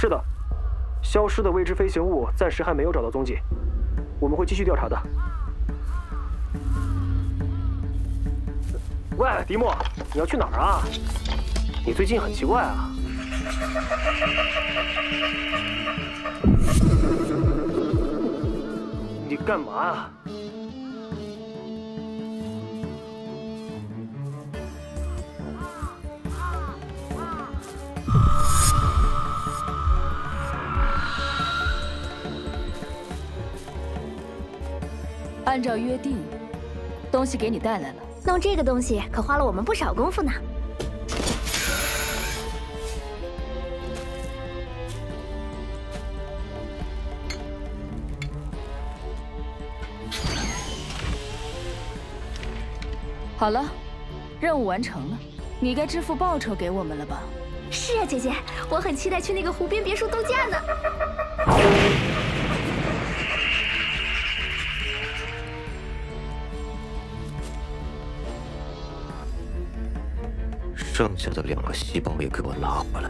是的，消失的未知飞行物暂时还没有找到踪迹，我们会继续调查的。喂，迪莫，你要去哪儿啊？你最近很奇怪啊。你干嘛啊按照约定，东西给你带来了。弄这个东西可花了我们不少功夫呢。好了，任务完成了，你该支付报酬给我们了吧？是啊，姐姐，我很期待去那个湖边别墅度假呢。剩下的两个细胞也给我拿回来。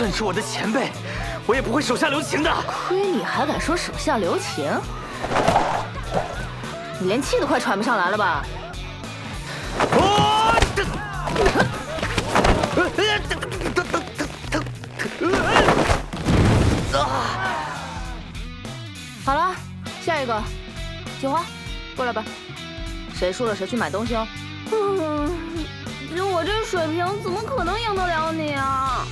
算你是我的前辈，我也不会手下留情的。亏你还敢说手下留情？你连气都快喘不上来了吧？好了，下一个，菊花，过来吧。谁输了谁去买东西哦。嗯，就我这水平，怎么可能赢得了你啊？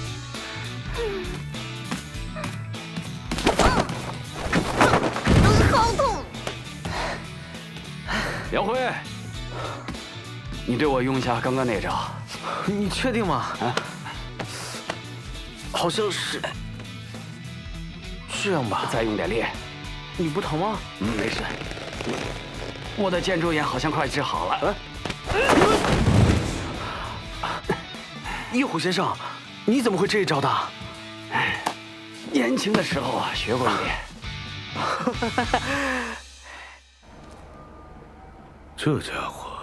梁辉，你对我用一下刚刚那招，你确定吗？啊，好像是这样吧。再用点力。你不疼吗？嗯，没事。我的肩周炎好像快治好了。叶虎先生，你怎么会这一招的？年轻的时候啊，学过一点。这家伙，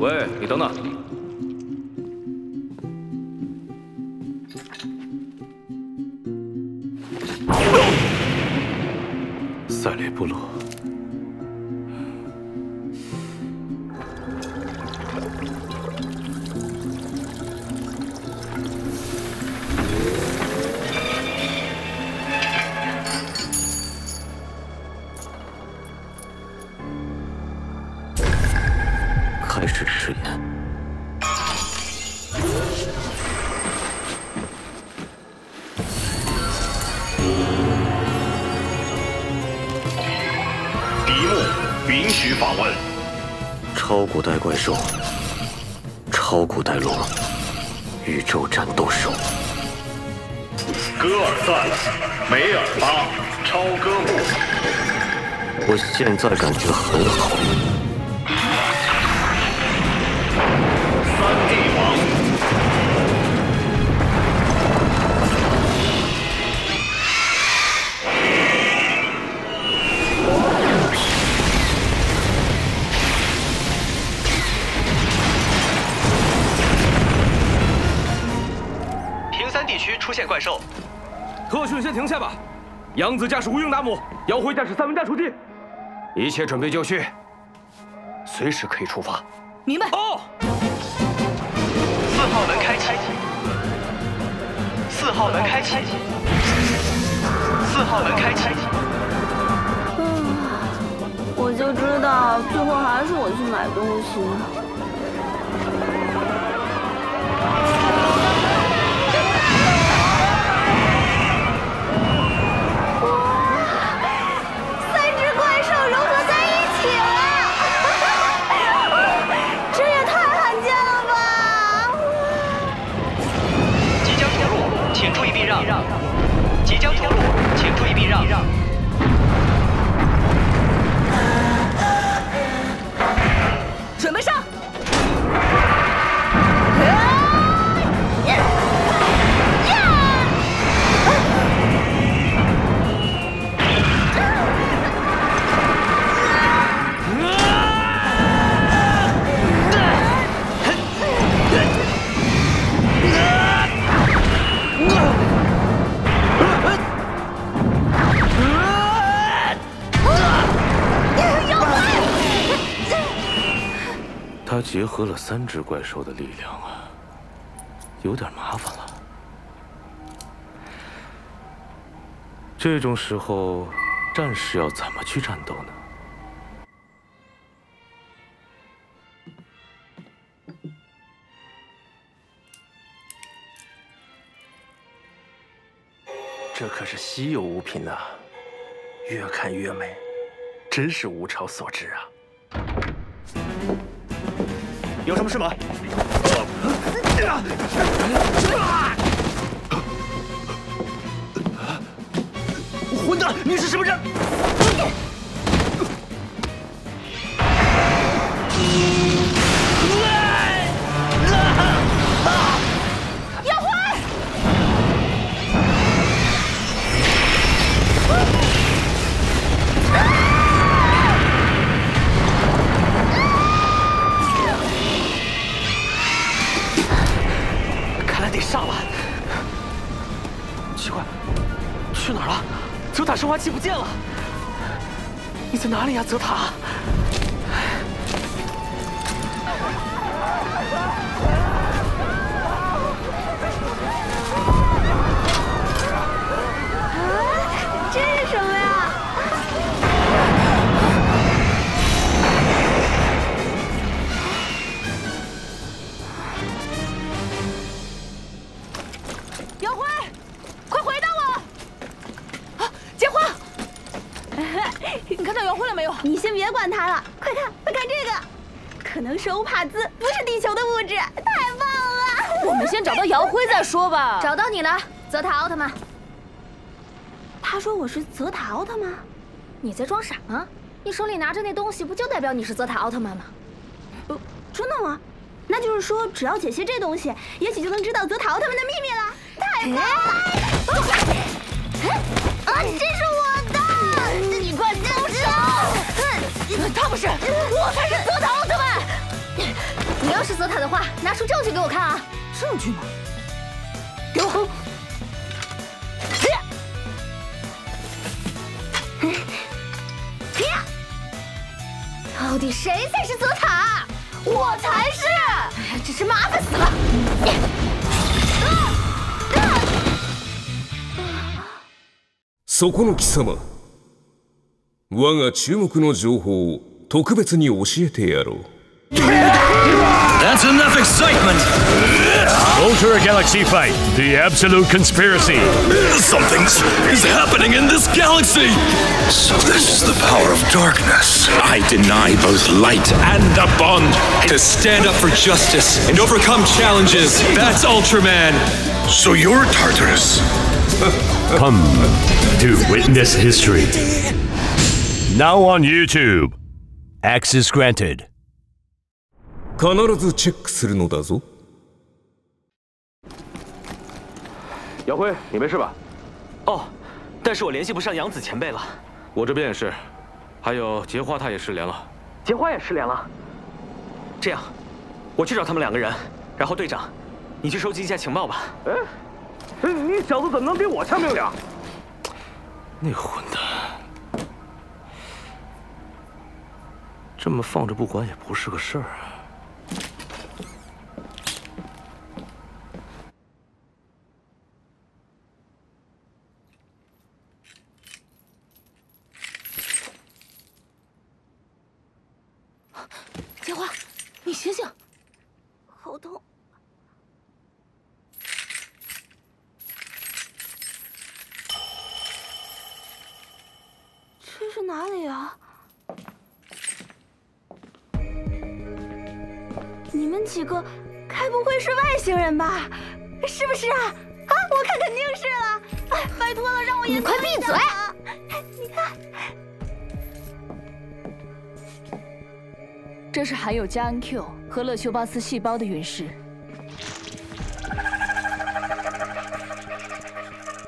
喂，你等等。赛雷部落。古代怪兽，超古代龙，宇宙战斗手。戈尔赞，梅尔巴，超哥布。我现在感觉很好。怪兽，特训先停下吧。杨子驾驶无影达姆，姚辉驾驶三文战术机，一切准备就绪，随时可以出发。明白。哦。四号门开启。四号门开启。四号门开启。嗯，我就知道，最后还是我去买东西。他结合了三只怪兽的力量啊，有点麻烦了。这种时候，战士要怎么去战斗呢？这可是稀有物品呐，越看越美，真是物超所值啊！有什么事吗？混蛋，你是什么人？哪里呀，泽塔？找回了没有你先别管他了，快看，快看这个，可能是欧帕兹，不是地球的物质，太棒了！我们先找到姚辉再说吧。找到你了，泽塔奥特曼。他说我是泽塔奥特曼，你在装傻吗？你手里拿着那东西，不就代表你是泽塔奥特曼吗？呃，真的吗？那就是说，只要解析这东西，也许就能知道泽塔奥特曼的秘密了。太棒了！啊，这是不是，我才是泽塔奥特曼。你要是泽塔的话，拿出证据给我看啊！证据吗？给我。到底谁才是泽塔？我才是！哎呀，真是麻烦死了！そこの貴様。我が注目の情報を 特別に教えてやろう。 That's enough excitement! Ultra Galaxy Fight, the absolute conspiracy. Something is happening in this galaxy! So this is the power of darkness. I deny both light and the bond. To stand up for justice and overcome challenges. That's Ultraman. So you're Tartarus. Come to witness history. Now on YouTube. Access granted. 必ずチェックするのだぞ姚辉，你没事吧？哦，但是我联系不上杨子前辈了。我这边也是，还有结花，他也失联了。结花也失联了。这样，我去找他们两个人，然后队长，你去收集一下情报吧。哎，你小子怎么能比我下命令？那混蛋， 这么放着不管也不是个事儿啊。结花，你醒醒！好痛！这是哪里啊？们几个该不会是外星人吧？是不是啊？啊，我看肯定是了。哎，拜托了，让我也你快闭嘴！你看，这是含有加恩 Q 和勒修巴斯细胞的陨石。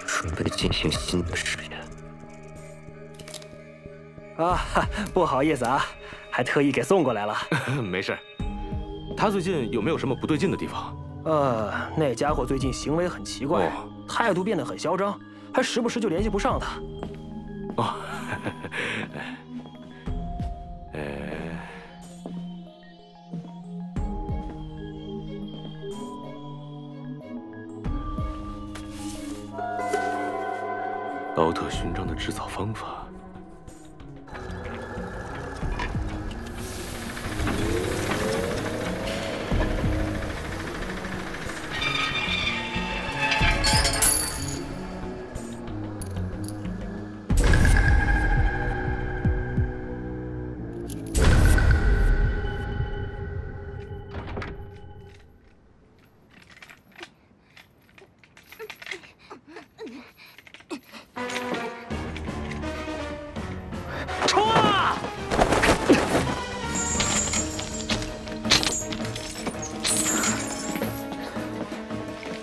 准备进行新的实验。啊，不好意思啊，还特意给送过来了。没事。他最近有没有什么不对劲的地方？呃，那家伙最近行为很奇怪，态度变得很嚣张，还时不时就联系不上他。哦，呃，奥特勋章的制造方法。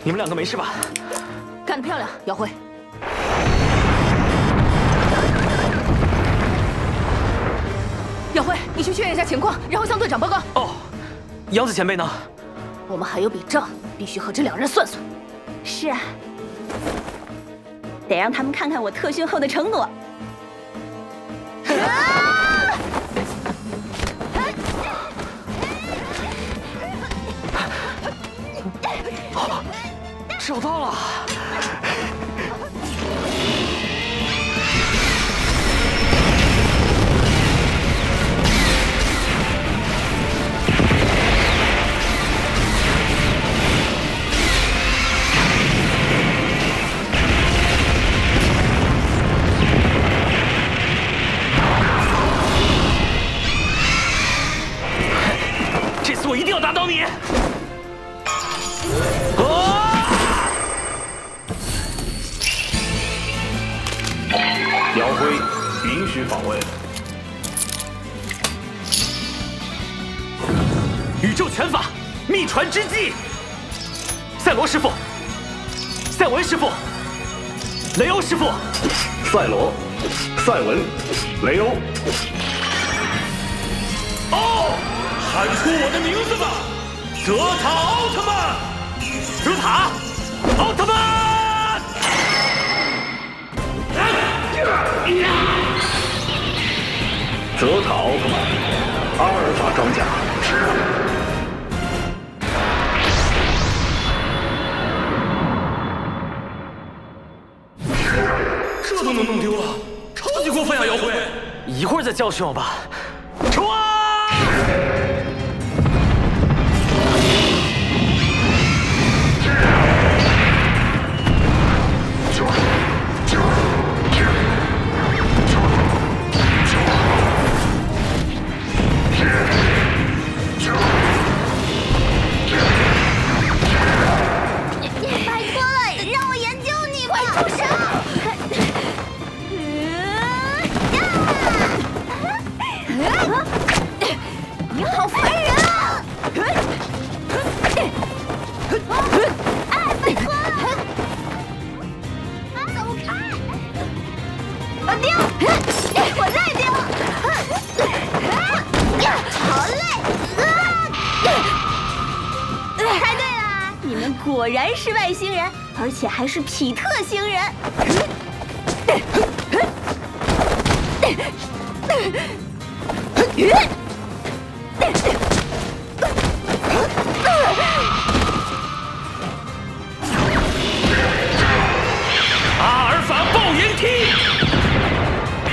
你们两个没事吧？干得漂亮，姚辉！姚辉，你去确认一下情况，然后向队长报告。哦，杨子前辈呢？我们还有笔账，必须和这两人算算。是啊，得让他们看看我特训后的成果。找到了！哦，喊出我的名字吧！泽塔奥特曼！泽塔奥特曼！泽塔奥特曼，阿尔法装甲。这都能弄丢了，一会儿再教训我吧。冲啊！还是匹特星人。阿尔法爆炎踢，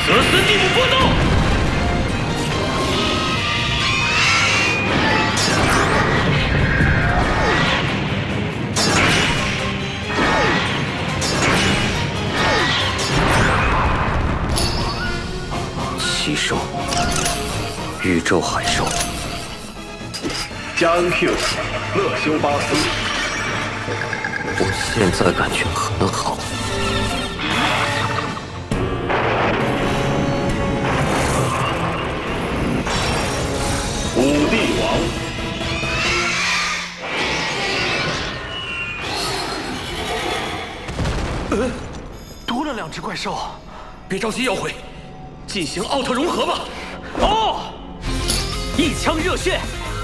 泽斯蒂姆波动。宇宙海兽，加恩 Q，勒修巴斯，我现在感觉很好。五帝王，呃，多了两只怪兽，别着急，妖灰，进行奥特融合吧。一腔热血，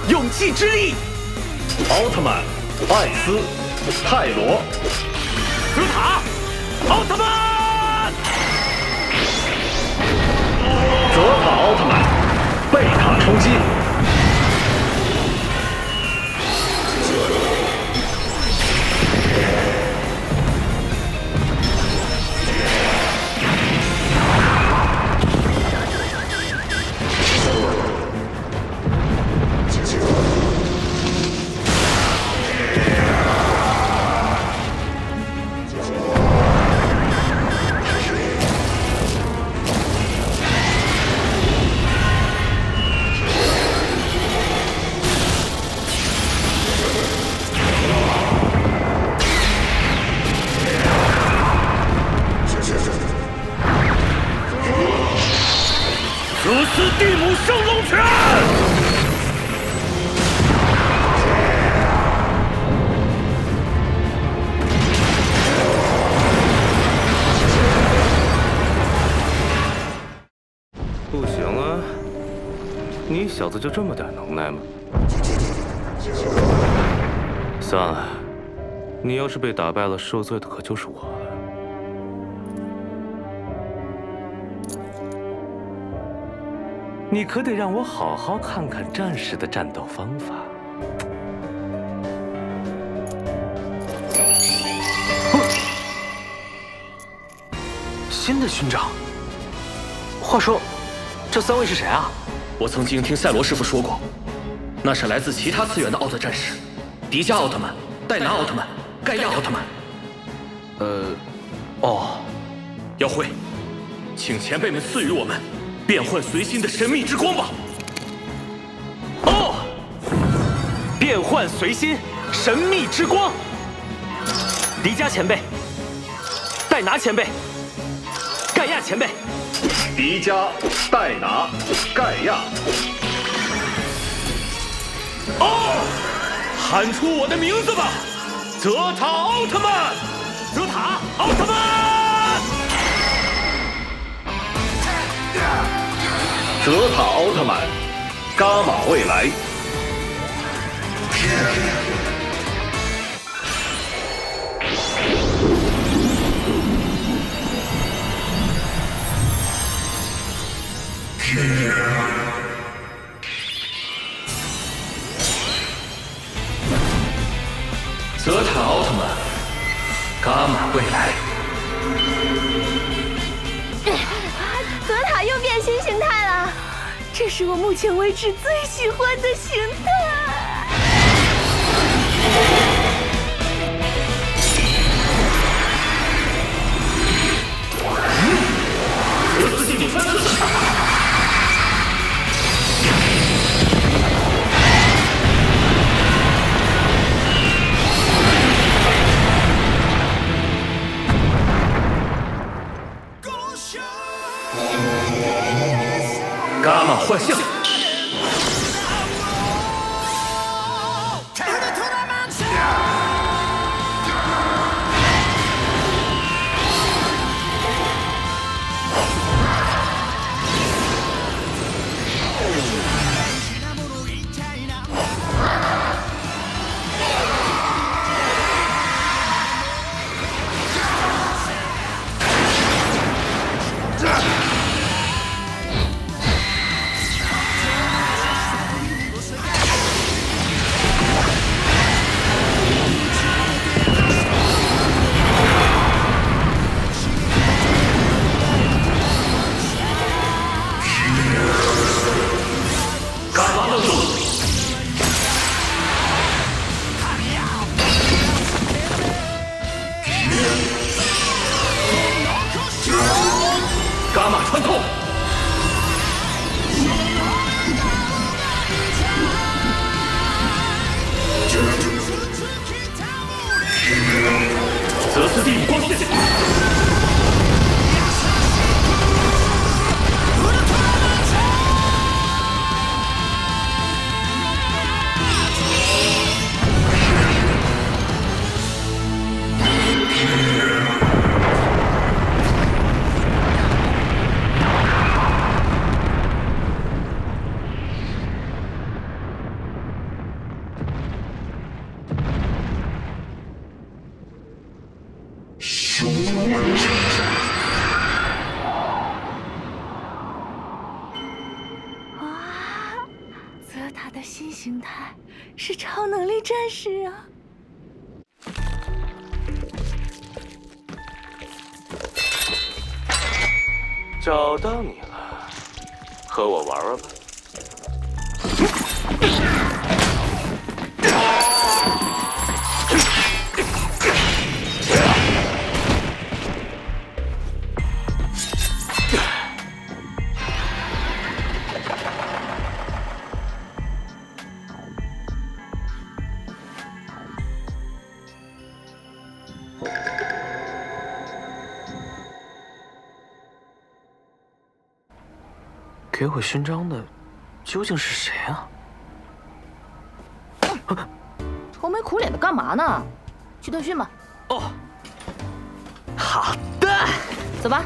勇气之力，奥特曼，艾斯，泰罗，泽塔，奥特曼，泽塔奥特曼，贝塔冲击。小子就这么点能耐吗？算了，你要是被打败了，受罪的可就是我了。你可得让我好好看看战士的战斗方法。新的勋章。话说，这三位是谁啊？我曾经听赛罗师傅说过，那是来自其他次元的奥特战士，迪迦奥特曼、戴拿奥特曼、盖亚奥特曼。呃，哦，妖辉，请前辈们赐予我们变幻随心的神秘之光吧。哦，变幻随心，神秘之光。迪迦前辈，戴拿前辈，盖亚前辈。迪迦、戴拿、盖亚。哦，喊出我的名字吧，泽塔奥特曼！泽塔奥特曼！泽塔奥特曼，伽马未来。泽塔奥特曼，伽马未来。泽塔又变新形态了，这是我目前为止最喜欢的形态。泽斯蒂姆三次。是啊！找到你了，和我玩玩吧。给我勋章的究竟是谁啊？愁眉苦脸的干嘛呢？去特训吧。哦，好的，走吧。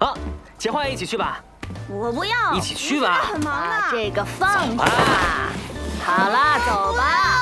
啊，结欢一起去吧。我不要，一起去吧。很忙的，这个放下。好了，走吧。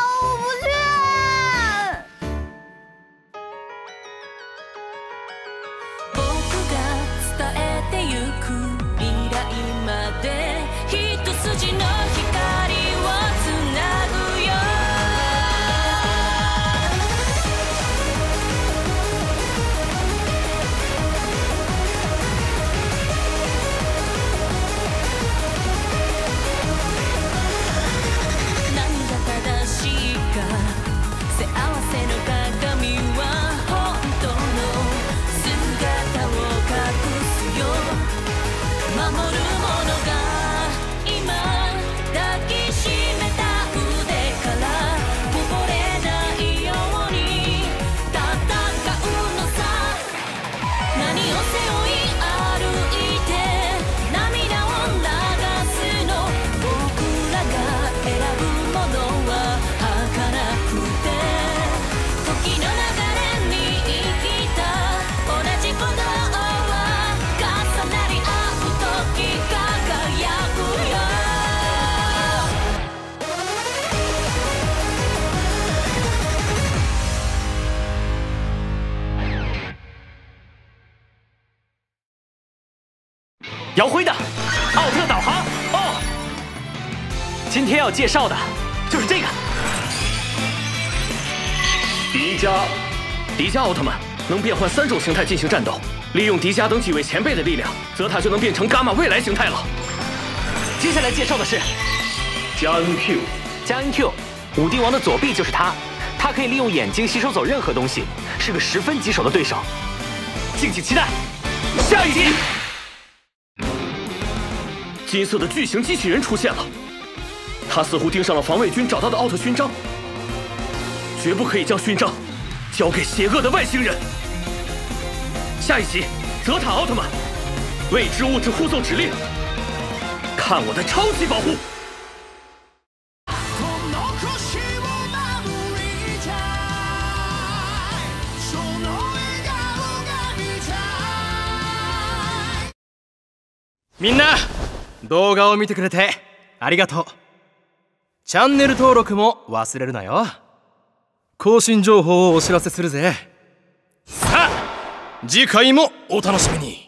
姚辉的奥特导航哦，今天要介绍的就是这个迪迦。迪迦奥特曼能变换三种形态进行战斗，利用迪迦等几位前辈的力量，泽塔就能变成伽马未来形态了。接下来介绍的是加恩 Q，加恩 Q，武帝王的左臂就是他，他可以利用眼睛吸收走任何东西，是个十分棘手的对手。敬请期待下一集。金色的巨型机器人出现了，他似乎盯上了防卫军找到的奥特勋章，绝不可以将勋章交给邪恶的外星人。下一集，泽塔奥特曼，未知物质护送指令，看我的超级保护！みんな 動画を見てくれてありがとう。チャンネル登録も忘れるなよ。更新情報をお知らせするぜ。さあ次回もお楽しみに。